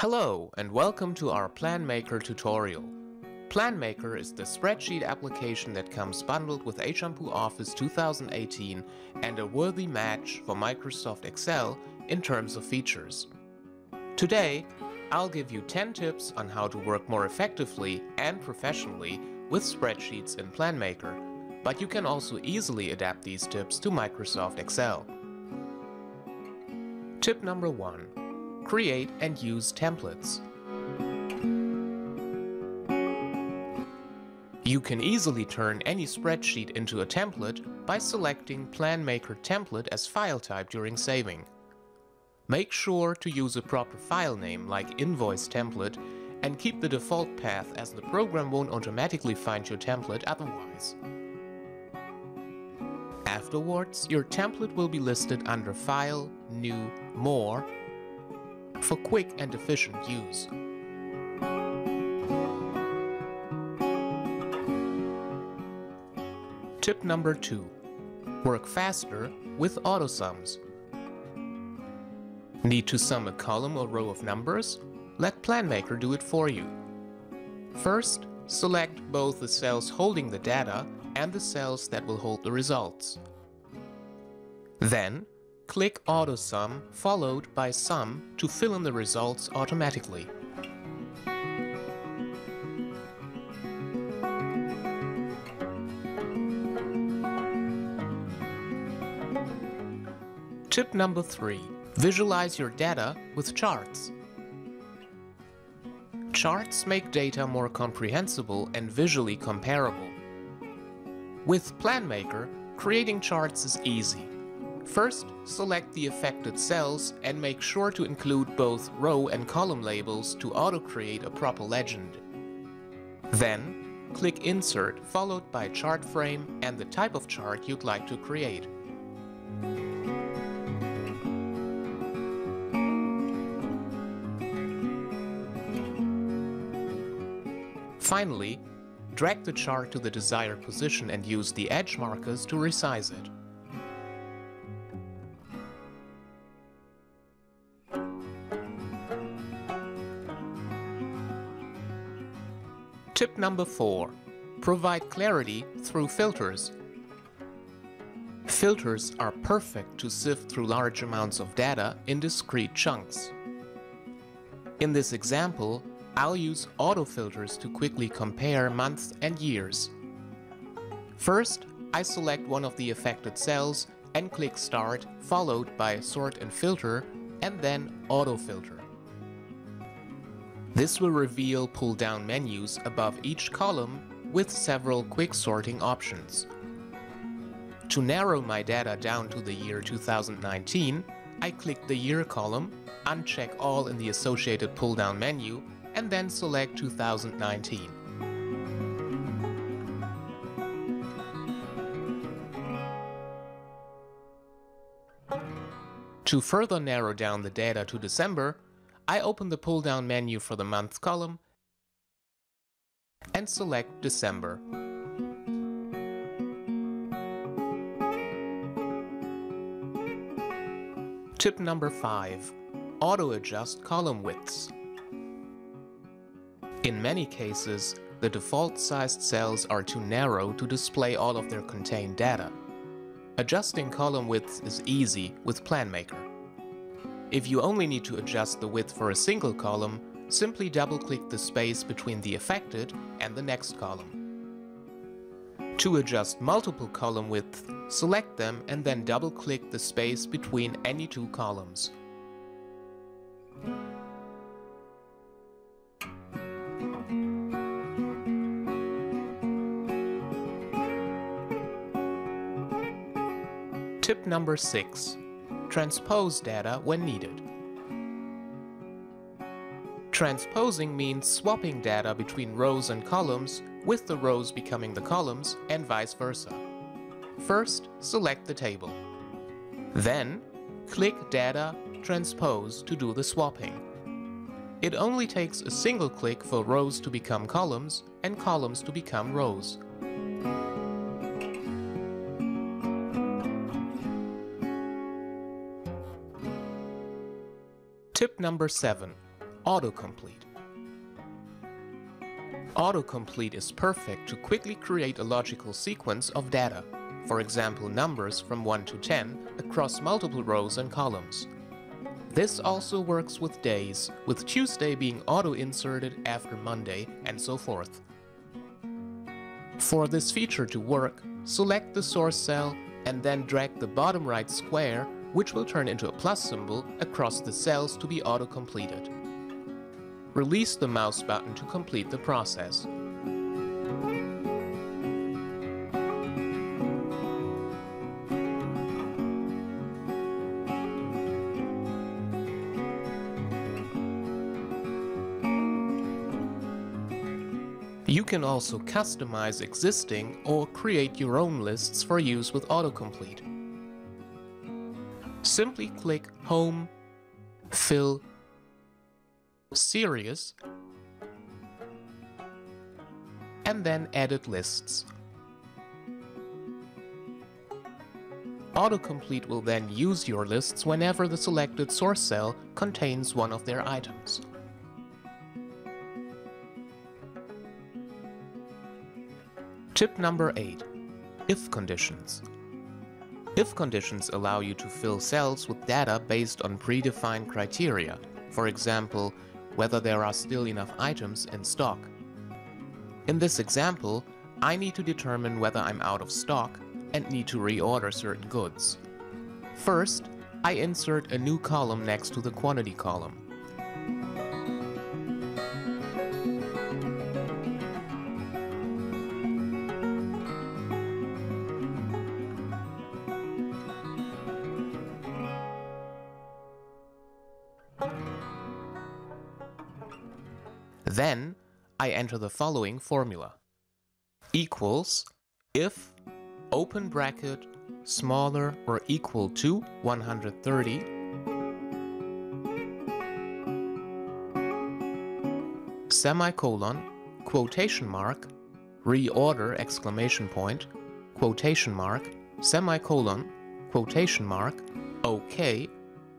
Hello and welcome to our PlanMaker tutorial. PlanMaker is the spreadsheet application that comes bundled with Ashampoo Office 2018 and a worthy match for Microsoft Excel in terms of features. Today, I'll give you 10 tips on how to work more effectively and professionally with spreadsheets in PlanMaker, but you can also easily adapt these tips to Microsoft Excel. Tip number 1 create and use templates. You can easily turn any spreadsheet into a template by selecting PlanMaker template as file type during saving. Make sure to use a proper file name like invoice template and keep the default path as the program won't automatically find your template otherwise. Afterwards, your template will be listed under File, New, More for quick and efficient use. Tip number 2. Work faster with autosums. Need to sum a column or row of numbers? Let PlanMaker do it for you. First, select both the cells holding the data and the cells that will hold the results. Then, Click AutoSum followed by Sum to fill in the results automatically. Tip number 3. Visualize your data with charts. Charts make data more comprehensible and visually comparable. With PlanMaker, creating charts is easy. First, select the affected cells and make sure to include both row and column labels to auto-create a proper legend. Then, click Insert followed by Chart Frame and the type of chart you'd like to create. Finally, drag the chart to the desired position and use the edge markers to resize it. Number 4. Provide clarity through filters. Filters are perfect to sift through large amounts of data in discrete chunks. In this example, I'll use autofilters to quickly compare months and years. First, I select one of the affected cells and click Start, followed by Sort and Filter, and then Autofilter. This will reveal pull-down menus above each column with several quick sorting options. To narrow my data down to the year 2019, I click the Year column, uncheck all in the associated pull-down menu, and then select 2019. To further narrow down the data to December, I open the pull-down menu for the month column and select December. Tip number 5. Auto-adjust column widths. In many cases, the default sized cells are too narrow to display all of their contained data. Adjusting column widths is easy with PlanMaker. If you only need to adjust the width for a single column, simply double-click the space between the affected and the next column. To adjust multiple column width, select them and then double-click the space between any two columns. Tip number 6 transpose data when needed. Transposing means swapping data between rows and columns, with the rows becoming the columns, and vice versa. First, select the table. Then, click Data Transpose to do the swapping. It only takes a single click for rows to become columns and columns to become rows. Tip number 7. Autocomplete. Autocomplete is perfect to quickly create a logical sequence of data, for example numbers from 1 to 10 across multiple rows and columns. This also works with days, with Tuesday being auto-inserted after Monday and so forth. For this feature to work, select the source cell and then drag the bottom right square, which will turn into a plus symbol, across the cells to be auto-completed. Release the mouse button to complete the process. You can also customize existing or create your own lists for use with autocomplete. Simply click Home, Fill, Series, and then Edit Lists. Autocomplete will then use your lists whenever the selected source cell contains one of their items. Tip number 8. If conditions. If conditions allow you to fill cells with data based on predefined criteria, for example, whether there are still enough items in stock. In this example, I need to determine whether I'm out of stock and need to reorder certain goods. First, I insert a new column next to the quantity column. Then I enter the following formula. Equals if open bracket smaller or equal to 130 semicolon quotation mark reorder exclamation point quotation mark semicolon quotation mark OK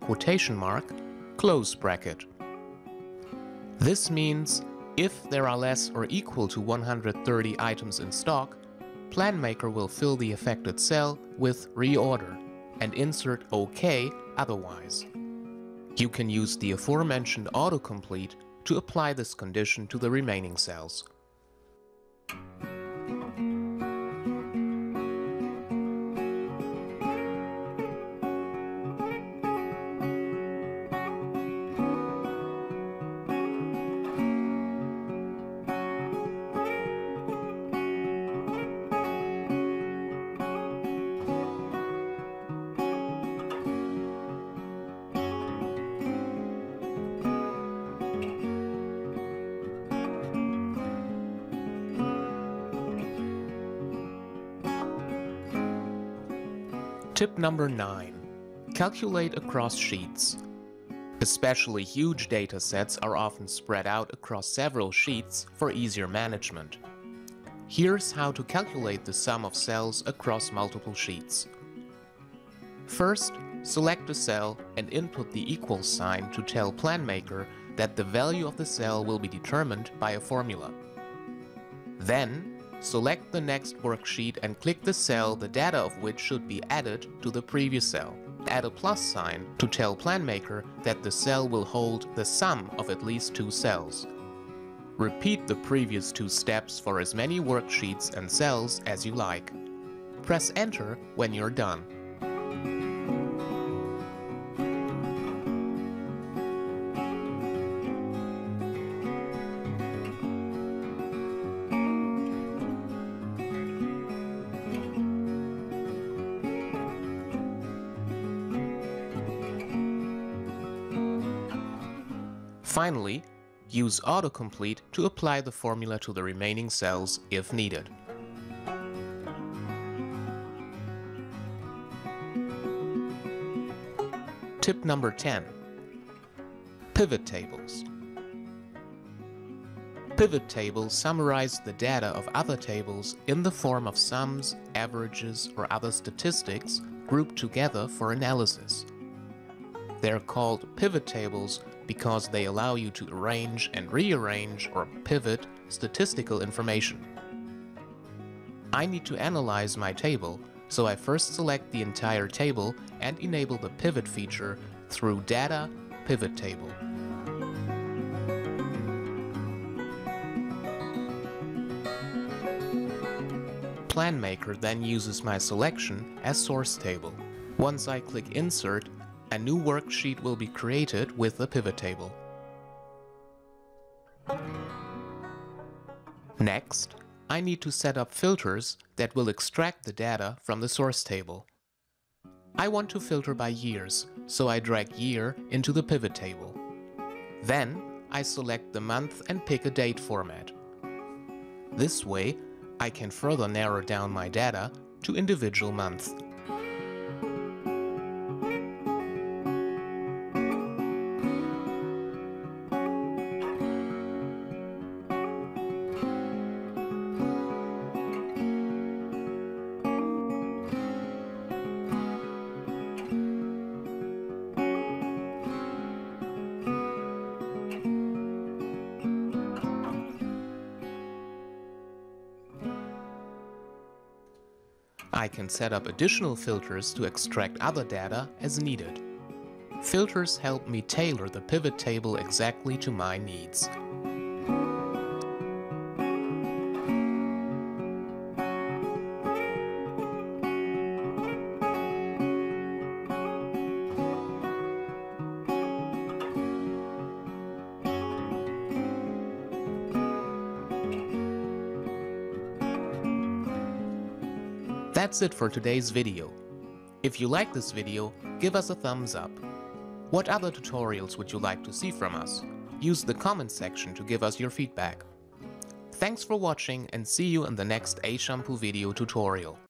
quotation mark close bracket this means if there are less or equal to 130 items in stock, PlanMaker will fill the affected cell with reorder and insert OK otherwise. You can use the aforementioned autocomplete to apply this condition to the remaining cells. Tip number 9. Calculate across sheets. Especially huge data sets are often spread out across several sheets for easier management. Here's how to calculate the sum of cells across multiple sheets. First, select a cell and input the equals sign to tell PlanMaker that the value of the cell will be determined by a formula. Then, Select the next worksheet and click the cell the data of which should be added to the previous cell. Add a plus sign to tell PlanMaker that the cell will hold the sum of at least two cells. Repeat the previous two steps for as many worksheets and cells as you like. Press enter when you're done. Finally, use autocomplete to apply the formula to the remaining cells if needed. Tip number 10. Pivot tables. Pivot tables summarize the data of other tables in the form of sums, averages, or other statistics grouped together for analysis. They're called pivot tables because they allow you to arrange and rearrange or pivot statistical information. I need to analyze my table, so I first select the entire table and enable the pivot feature through Data, Pivot Table. PlanMaker then uses my selection as source table. Once I click Insert, a new worksheet will be created with the pivot table. Next, I need to set up filters that will extract the data from the source table. I want to filter by years, so I drag year into the pivot table. Then, I select the month and pick a date format. This way, I can further narrow down my data to individual months. I can set up additional filters to extract other data as needed. Filters help me tailor the pivot table exactly to my needs. That's it for today's video. If you like this video, give us a thumbs up. What other tutorials would you like to see from us? Use the comment section to give us your feedback. Thanks for watching and see you in the next Ashampoo video tutorial.